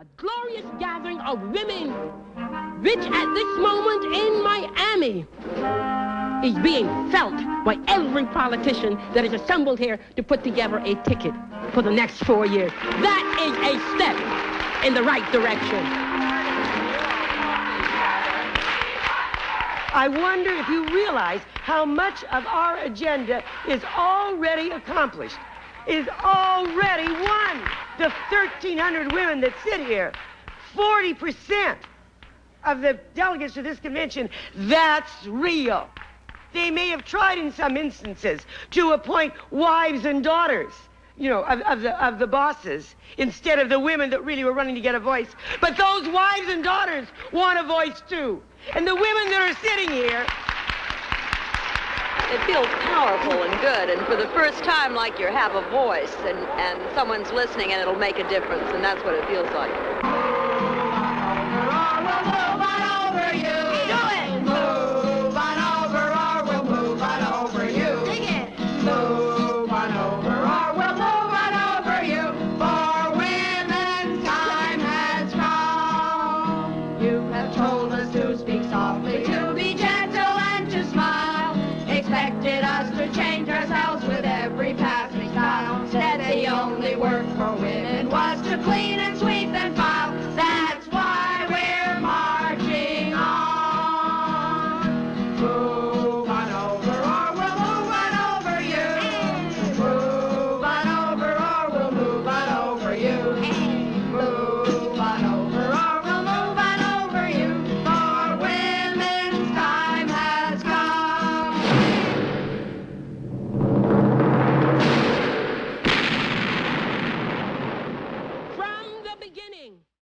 a glorious gathering of women, which at this moment in Miami is being felt by every politician that is assembled here to put together a ticket for the next four years. That is a step in the right direction. I wonder if you realize how much of our agenda is already accomplished, is already won. The 1,300 women that sit here, 40% of the delegates to this convention, that's real. They may have tried in some instances to appoint wives and daughters, you know, of, of, the, of the bosses instead of the women that really were running to get a voice. But those wives and daughters want a voice too. And the women that are sitting here. It feels powerful and good, and for the first time, like you have a voice, and, and someone's listening, and it'll make a difference, and that's what it feels like. Clean